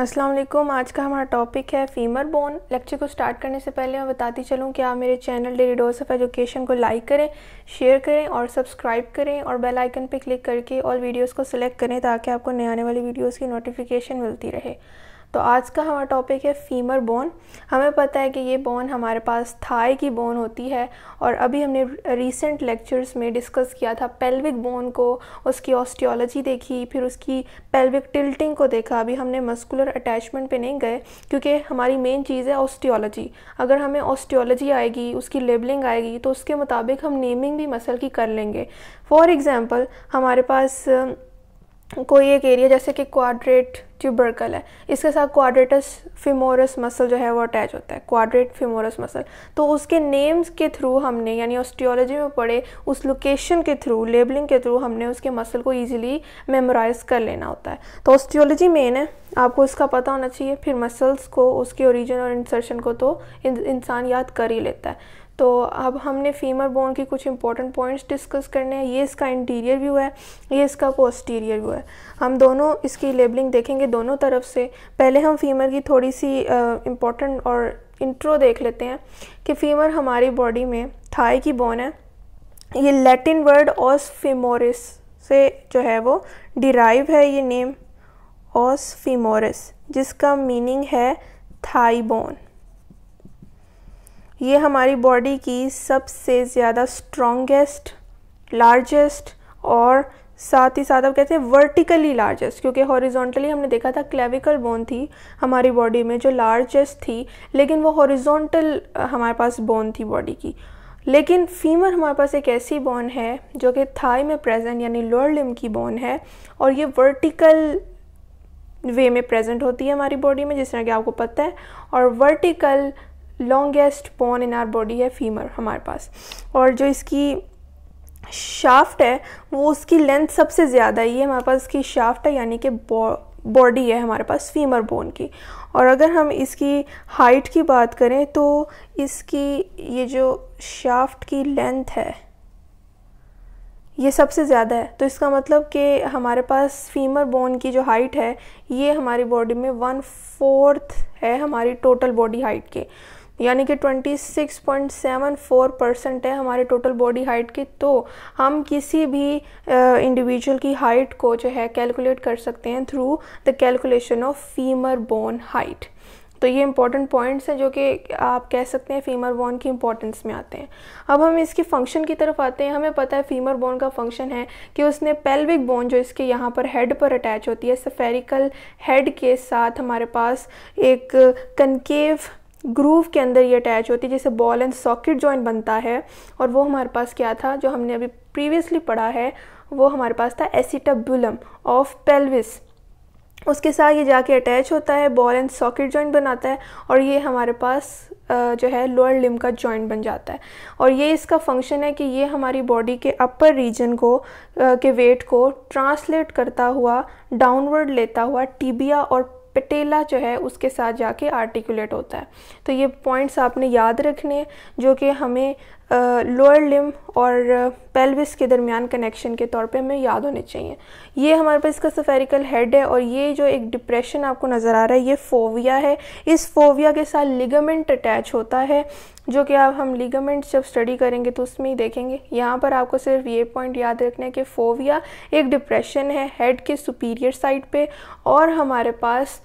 अस्सलाम वालेकुम। आज का हमारा टॉपिक है फीमर बोन लेक्चर को स्टार्ट करने से पहले मैं बताती चलूँ कि आप मेरे channel daily dose of education को लाइक करें शेयर करें और सब्सक्राइब करें और बेल आइकन पर क्लिक करके और वीडियोस को सिलेक्ट करें ताकि आपको नए आने वाली वीडियोस की नोटिफिकेशन मिलती रहे। तो आज का हमारा टॉपिक है फीमर बोन हमें पता है कि ये बोन हमारे पास थाई की बोन होती है और अभी हमने रीसेंट लेक्चर्स में डिस्कस किया था पेल्विक बोन को, उसकी ऑस्टियोलॉजी देखी, फिर उसकी पेल्विक टिल्टिंग को देखा। अभी हमने मस्कुलर अटैचमेंट पे नहीं गए, क्योंकि हमारी मेन चीज़ है ऑस्टियोलॉजी अगर हमें ऑस्टियोलॉजी आएगी, उसकी लेबलिंग आएगी तो उसके मुताबिक हम नेमिंग भी मसल की कर लेंगे। फॉर एग्ज़ाम्पल हमारे पास कोई एक एरिया जैसे कि क्वाड्रेट ट्यूबरकल है, इसके साथ क्वाड्रेटस फिमोरस मसल जो है वो अटैच होता है क्वाड्रेट फिमोरस मसल तो उसके नेम्स के थ्रू हमने, यानी ऑस्टियोलॉजी में पढ़े, उस लोकेशन के थ्रू लेबलिंग के थ्रू हमने उसके मसल को ईजिली मेमोराइज कर लेना होता है। तो ऑस्टियोलॉजी मेन है, आपको इसका पता होना चाहिए, फिर मसल्स को, उसके ओरिजिन और इंसर्शन को तो इंसान याद कर ही लेता है। तो अब हमने फीमर बोन की कुछ इंपॉर्टेंट पॉइंट्स डिस्कस करने हैं। ये इसका इंटीरियर व्यू है, ये इसका पोस्टीरियर व्यू है। हम दोनों इसकी लेबलिंग देखेंगे दोनों तरफ़ से। पहले हम फीमर की थोड़ी सी इम्पोर्टेंट और इंट्रो देख लेते हैं कि फीमर हमारी बॉडी में थाई की बोन है। ये लैटिन वर्ड ऑस फिमोरिस से जो है वो डिराइव है ये नेम ऑस फिमोरिस जिसका मीनिंग है थाई बोन ये हमारी बॉडी की सबसे ज़्यादा स्ट्रॉन्गेस्ट लार्जेस्ट और साथ ही साथ अब कहते हैं वर्टिकली लार्जेस्ट क्योंकि हॉरिजॉन्टली हमने देखा था क्लेविकल बोन थी हमारी बॉडी में जो लार्जेस्ट थी, लेकिन वो हॉरिजॉन्टल हमारे पास बोन थी बॉडी की। लेकिन फीमर हमारे पास एक ऐसी बोन है जो कि थाई में प्रेजेंट यानी लोअर लिम की बोन है और ये वर्टिकल वे में प्रेजेंट होती है हमारी बॉडी में, जिस तरह कि आपको पता है। और vertical longest bone in our body है फीमर हमारे पास। और जो इसकी शाफ्ट है, वो उसकी लेंथ सबसे ज़्यादा ही है। हमारे पास इसकी शाफ्ट है, यानी कि बॉडी है हमारे पास फीमर बोन की। और अगर हम इसकी हाइट की बात करें तो इसकी ये जो शाफ्ट की लेंथ है, ये सबसे ज़्यादा है। तो इसका मतलब कि हमारे पास फीमर बोन की जो हाइट है, ये हमारी बॉडी में वन फोर्थ है हमारी टोटल बॉडी हाइट के। यानी कि 26.74 परसेंट है हमारे टोटल बॉडी हाइट की तो हम किसी भी इंडिविजुअल की हाइट को जो है कैलकुलेट कर सकते हैं through the calculation of femur bone height तो ये इंपॉर्टेंट पॉइंट्स हैं जो कि आप कह सकते हैं फीमर बोन की इंपॉर्टेंस में आते हैं। अब हम इसकी फ़ंक्शन की तरफ़ आते हैं। हमें पता है फीमर बोन का फ़ंक्शन है कि उसने पेल्विक बोन जो इसके यहाँ पर हेड पर अटैच होती है सफेरिकल हेड के साथ हमारे पास एक कनकेव ग्रूव के अंदर ये अटैच होती है, जैसे बॉल एंड सॉकेट जॉइंट बनता है, और वो हमारे पास क्या था, जो हमने अभी प्रीवियसली पढ़ा है, वो हमारे पास था एसिटबुलम ऑफ़ पेल्विस उसके साथ ये जाके अटैच होता है बॉल एंड सॉकेट जॉइंट बनाता है, और ये हमारे पास जो है लोअर लिम का जॉइंट बन जाता है। और ये इसका फ़ंक्शन है कि ये हमारी बॉडी के अपर रीजन को के वेट को ट्रांसलेट करता हुआ डाउनवर्ड लेता हुआ टीबिया और पटेला जो है, उसके साथ जाके आर्टिकुलेट होता है। तो ये पॉइंट्स आपने याद रखने जो कि हमें लोअर लिम और पेल्विस के दरमियान कनेक्शन के तौर पे हमें याद होने चाहिए। ये हमारे पास इसका सफेरिकल हेड है और ये जो एक डिप्रेशन आपको नज़र आ रहा है, ये फोविया है। इस फोविया के साथ लिगामेंट अटैच होता है, जो कि आप, हम लिगामेंट जब स्टडी करेंगे तो उसमें ही देखेंगे। यहाँ पर आपको सिर्फ़ ये पॉइंट याद रखना है कि फोविया एक डिप्रेशन है हेड के सुपीरियर साइड पे और हमारे पास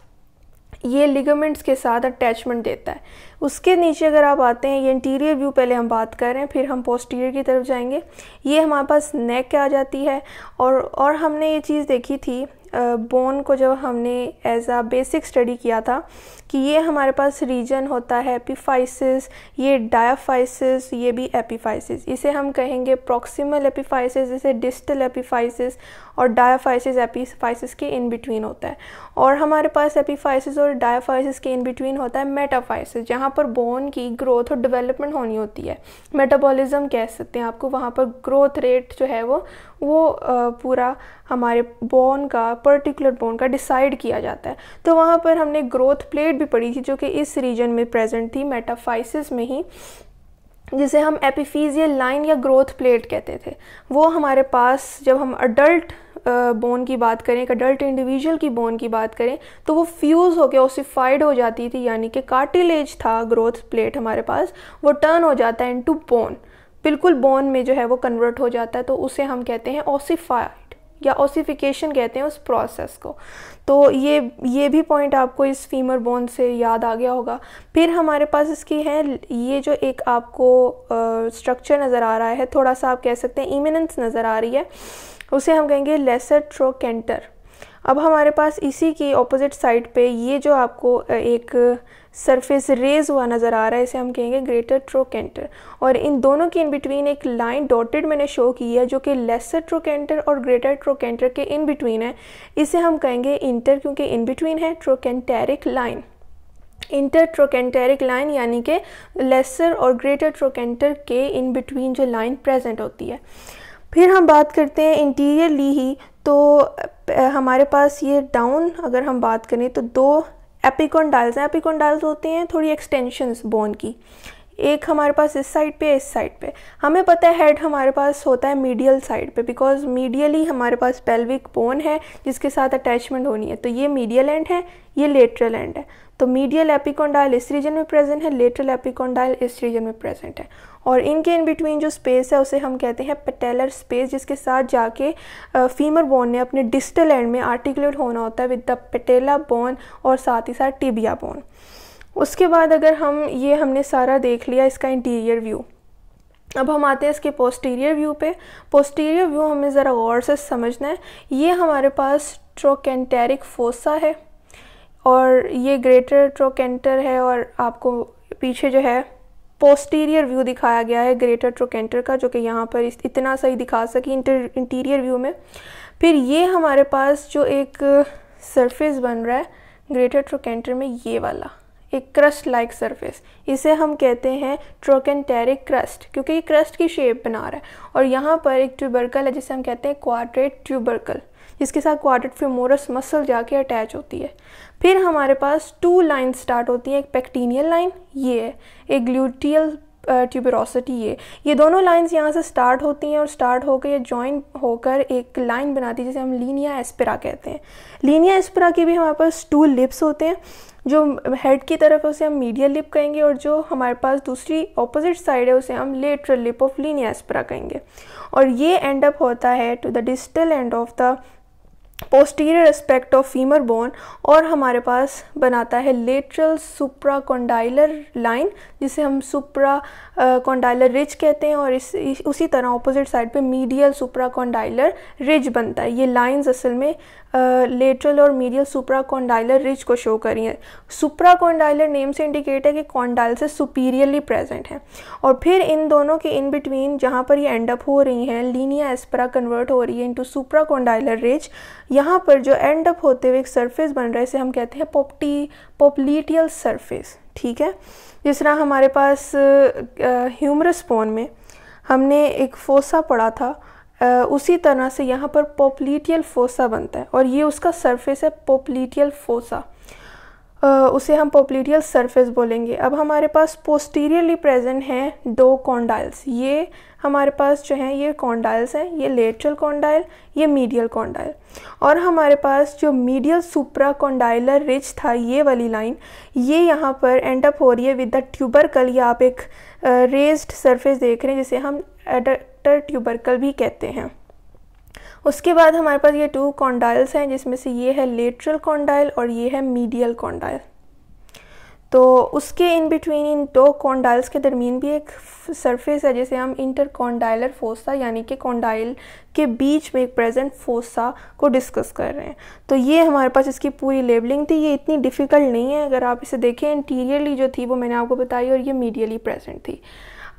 ये लिगामेंट्स के साथ अटैचमेंट देता है। उसके नीचे अगर आप आते हैं, ये इंटीरियर व्यू पहले हम बात कर रहे हैं, फिर हम पोस्टीरियर की तरफ़ जाएँगे। ये हमारे पास नेक आ जाती है और और हमने ये चीज़ देखी थी बोन को जब हमने एज आ बेसिक स्टडी किया था कि ये हमारे पास रीजन होता है एपीफाइसिस ये डायाफाइसिस ये भी एपिफाइसिस इसे हम कहेंगे प्रॉक्सिमल एपिफाइसिस इसे डिस्टल एपिफाइसिस और डायाफाइसिस एपिफाइसिस के इन बिटवीन होता है। और हमारे पास एपिफाइसिस और डायाफाइसिस के इन बिटवीन होता है मेटाफाइसिस जहाँ पर बोन की ग्रोथ और डेवलपमेंट होनी होती है। मेटाबॉलिज्म कह सकते हैं आपको, वहाँ पर ग्रोथ रेट जो है वो वो पूरा हमारे बोन का पर्टिकुलर बोन का डिसाइड किया जाता है। तो वहाँ पर हमने ग्रोथ प्लेट भी पढ़ी थी, जो कि इस रीजन में प्रेजेंट थी मेटाफाइसिस में ही, जिसे हम एपिफीजियल लाइन या ग्रोथ प्लेट कहते थे। वो हमारे पास, जब हम अडल्ट बोन की बात करें, एक अडल्ट इंडिविजुअल की बोन की बात करें तो वो फ्यूज़ होकर ओसिफाइड हो जाती थी, यानी कि कार्टिलेज था ग्रोथ प्लेट हमारे पास, वो टर्न हो जाता है इनटू बोन बिल्कुल बोन में जो है वो कन्वर्ट हो जाता है तो उसे हम कहते हैं ओसिफाइड या ओसिफिकेशन कहते हैं उस प्रोसेस को। तो ये ये भी पॉइंट आपको इस फीमर बोन से याद आ गया होगा। फिर हमारे पास इसकी है, ये जो एक आपको स्ट्रक्चर नज़र आ रहा है, थोड़ा सा आप कह सकते हैं इमिनेंस नज़र आ रही है, उसे हम कहेंगे लेसर ट्रोकेंटर अब हमारे पास इसी की ऑपोजिट साइड पे ये जो आपको एक सरफेस रेज हुआ नज़र आ रहा है, इसे हम कहेंगे ग्रेटर ट्रोकेंटर और इन दोनों के इन बिटवीन एक लाइन डॉटेड मैंने शो की है, जो कि लेसर ट्रोकेंटर और ग्रेटर ट्रोकेंटर के इन बिटवीन है. इसे हम कहेंगे इंटर क्योंकि इन बिटवीन है trochanteric line inter trochanteric line यानी कि लेसर और ग्रेटर ट्रोकेंटर के इन बिटवीन जो लाइन प्रेजेंट होती है. फिर हम बात करते हैं इंटीरियरली ही तो हमारे पास ये डाउन अगर हम बात करें तो दो एपिकोंडाइल्स हैं एपिकोंडाइल्स होती हैं थोड़ी एक्सटेंशंस बोन की। एक हमारे पास इस साइड पे, इस साइड पे। हमें पता है हेड हमारे पास होता है मीडियल साइड पे बिकॉज़ मीडियली हमारे पास पेल्विक बोन है जिसके साथ अटैचमेंट होनी है। तो ये मीडियल एंड है, ये लेटरल एंड है। तो मीडियल एपिकोंडाइल इस रीजन में प्रेजेंट है लेटरल एपिकोंडाइल इस रीजन में प्रेजेंट है। और इनके इन बिटवीन जो स्पेस है, उसे हम कहते हैं पटेलर स्पेस जिसके साथ जाके फीमर बोन ने अपने डिस्टल एंड में आर्टिकुलेट होना होता है विद द पटेला बोन और साथ ही साथ टिबिया बोन उसके बाद अगर हम, ये हमने सारा देख लिया इसका इंटीरियर व्यू अब हम आते हैं इसके पोस्टीरियर व्यू पे। पोस्टीरियर व्यू हमें ज़रा गौर से समझना है। ये हमारे पास ट्रोकेंटेरिक फोसा है। और ये ग्रेटर ट्रोकेंटर है और आपको पीछे जो है पोस्टीरियर व्यू दिखाया गया है ग्रेटर ट्रोकेंटर का, जो कि यहाँ पर इतना सही दिखा सकी इंटर इंटीरियर व्यू में। फिर ये हमारे पास जो एक सरफेस बन रहा है ग्रेटर ट्रोकेंटर में, ये वाला, एक क्रस्ट लाइक सरफेस इसे हम कहते हैं ट्रोकेंटेरिक क्रस्ट क्योंकि ये क्रस्ट की शेप बना रहा है। और यहाँ पर एक ट्यूबरकल है, जिसे हम कहते हैं क्वाड्रेट ट्यूबरकल जिसके साथ क्वाड्रेट फ्यूमोरस मसल जाके अटैच होती है। फिर हमारे पास टू लाइन स्टार्ट होती हैं, एक पेक्टीनियल लाइन ये है, एक ग्लूटियल ट्यूबरोसिटी ये। ये दोनों लाइंस यहाँ से स्टार्ट होती हैं और स्टार्ट होकर ये जॉइन होकर एक लाइन बनाती है, जिसे हम लीनिया एस्पिरा कहते हैं। लीनिया एस्पिरा के भी हमारे पास टू लिप्स होते हैं, जो हेड की तरफ़ है उसे हम मीडियल लिप कहेंगे और जो हमारे पास दूसरी ऑपोजिट साइड है, उसे हम lateral lip of linea aspera कहेंगे। और ये एंड अप होता है to the digital end of the posterior aspect of femur bone और हमारे पास बनाता है लेटरल सुप्रा कॉन्डाइलर लाइन जिसे हम सुप्रा कॉन्डाइलर रिज कहते हैं और इस, इस उसी तरह ऑपोजिट साइड पे मीडियल सुप्रा कॉन्डाइलर रिज बनता है। ये लाइंस असल में लेटरल और मीडियल सुप्रा कॉन्डाइलर रिज को शो करी है। सुप्रा कॉन्डाइलर नेम से इंडिकेट है कि कॉन्डाइल से सुपीरियरली प्रेजेंट है। और फिर इन दोनों के इन बिटवीन जहाँ पर ये एंड अप हो रही हैं लीनिया एस्परा कन्वर्ट हो रही है इंटू सुप्रा कॉन्डाइलर रिज यहाँ पर जो एंड अप होते हुए एक सरफेस बन रहा है, इसे हम कहते हैं पोपटी पोपलीटियल सरफेस ठीक है? जिस तरह हमारे पास ह्यूमरस पोन में हमने एक फोसा पढ़ा था उसी तरह से यहाँ पर पोपलीटियल फोसा बनता है और ये उसका सरफेस है, पोपलीटियल फोसा। उसे हम पोपलीटियल सरफेस बोलेंगे। अब हमारे पास पोस्टीरियरली प्रेजेंट हैं दो कॉन्डाइल्स ये हमारे पास जो हैं, ये कॉन्डाइल्स हैं, ये लेटरल कॉन्डाइल ये मीडियल कॉन्डाइल और हमारे पास जो मीडियल सुप्रा कॉन्डाइलर रिच था, ये वाली लाइन ये यहाँ पर एंड अप हो रही है विद द ट्यूबरकल या आप एक रेज्ड सरफेस देख रहे हैं, जिसे हम एडक्टर ट्यूबरकल भी कहते हैं। उसके बाद हमारे पास ये टू कॉन्डाइल्स हैं, जिसमें से ये है लेटरल कॉन्डाइल और ये है मीडियल कॉन्डाइल तो उसके इन बिटवीन इन दो कॉन्डाइल्स के दरमियान भी एक सरफेस है, जिसे हम इंटर कॉन्डाइलर फोसा यानी कि कॉन्डाइल के बीच में एक प्रेजेंट फोसा को डिस्कस कर रहे हैं। तो ये हमारे पास इसकी पूरी लेबलिंग थी, ये इतनी डिफ़िकल्ट नहीं है। अगर आप इसे देखें इंटीरियरली जो थी वो मैंने आपको बताई और ये मीडियली प्रेजेंट थी।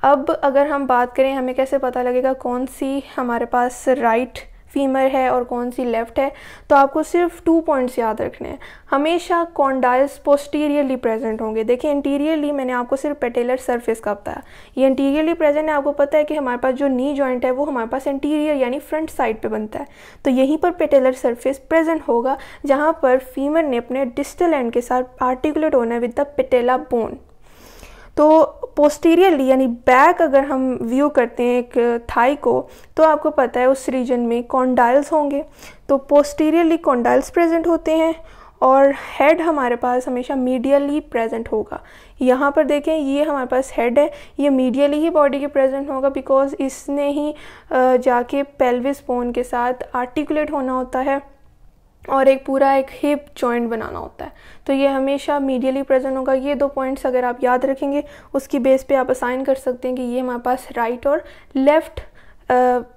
अब अगर हम बात करें, हमें कैसे पता लगेगा कौन सी हमारे पास राइट right फीमर है और कौन सी लेफ़्ट है? तो आपको सिर्फ़ टू पॉइंट्स याद रखने हैं। हमेशा कॉन्डाइल्स पोस्टीरियरली प्रेजेंट होंगे। देखिए इंटीरियरली मैंने आपको सिर्फ़ पेटेलर सरफेस का बताया। ये इंटीरियरली प्रेजेंट है, आपको पता है कि हमारे पास जो नी जॉइंट है, वो हमारे पास इंटीरियर यानी फ्रंट साइड पे बनता है। तो यहीं पर पेटेलर सरफेस प्रेजेंट होगा, जहाँ पर फीमर ने अपने डिस्टल एंड के साथ आर्टिकुलेट होना है विद द पेटेला बोन तो पोस्टीरियरली यानी बैक अगर हम व्यू करते हैं एक थाई को तो आपको पता है उस रीजन में कॉन्डाइल्स होंगे। तो पोस्टीरियरली कॉन्डाइल्स प्रेजेंट होते हैं और हेड हमारे पास हमेशा मीडियली प्रेजेंट होगा। यहाँ पर देखें, ये हमारे पास हेड है, ये मीडियली ही बॉडी के प्रेजेंट होगा बिकॉज़ इसने ही जाके पेल्विस बोन के साथ आर्टिकुलेट होना होता है। और एक पूरा एक हिप जॉइंट बनाना होता है। तो ये हमेशा मीडियली प्रेजेंट होगा। ये दो पॉइंट्स अगर आप याद रखेंगे, उसकी बेस पे आप असाइन कर सकते हैं कि ये हमारे पास राइट और लेफ़्ट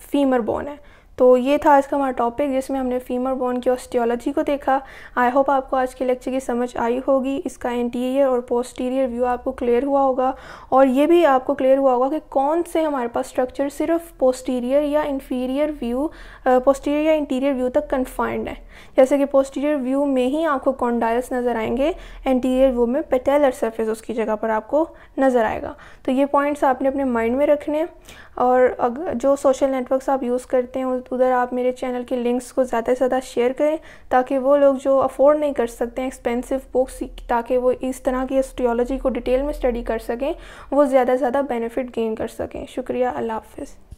फीमर बोन है। तो ये था आज का हमारा टॉपिक जिसमें हमने फीमर बोन की ऑस्टियोलॉजी को देखा। आई होप आपको आज के लेक्चर की समझ आई होगी। इसका इंटीरियर और पोस्टीरियर व्यू आपको क्लियर हुआ होगा। और ये भी आपको क्लियर हुआ होगा कि कौन से हमारे पास स्ट्रक्चर सिर्फ़ पोस्टीरियर या इन्फीरियर व्यू पोस्टीरियर या इंटीरियर व्यू तक कन्फाइंड है। जैसे कि पोस्टीरियर व्यू में ही आपको कॉन्डाइल्स नज़र आएँगे इंटीरियर व्यू में पेटेलर सर्फेस उसकी जगह पर आपको नज़र आएगा। तो ये पॉइंट्स आपने अपने माइंड में रखने और जो सोशल नेटवर्क्स आप यूज़ करते हैं उधर आप मेरे चैनल के लिंक्स को ज़्यादा से ज़्यादा शेयर करें ताकि वो लोग जो अफोर्ड नहीं कर सकते हैं एक्सपेंसिव बुक्स ताकि वो इस तरह की एस्ट्रियोलॉजी को डिटेल में स्टडी कर सकें, वो ज़्यादा से ज़्यादा बेनिफिट गेन कर सकें। शुक्रिया, अल्लाह हाफिज़।